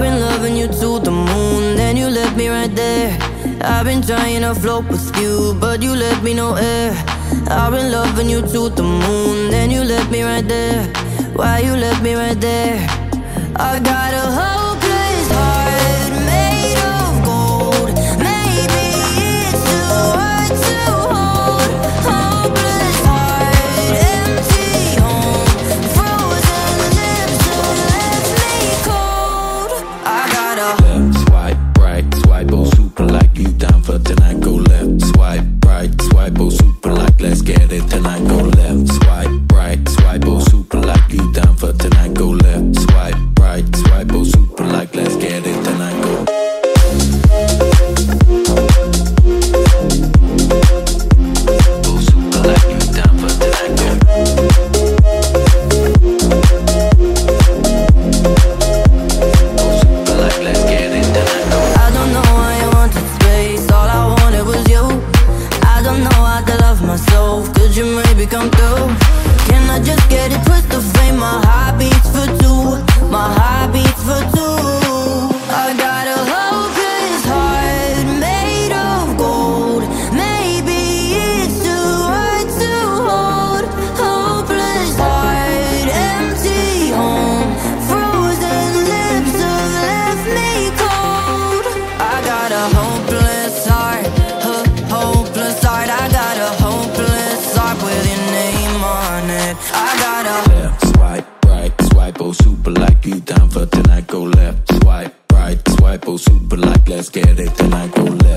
been loving you to the moon, then you left me right there. I've been trying to float with you, but you left me no air. I've been loving you to the moon, then you left me right there. Why you left me right there? I gotta Could you maybe come through? Can I just get it twisted? Frame my heart beats I got a left, swipe right, swipe oh super like you down for tonight. Go left, swipe right, swipe oh super like let's get it tonight. Go left,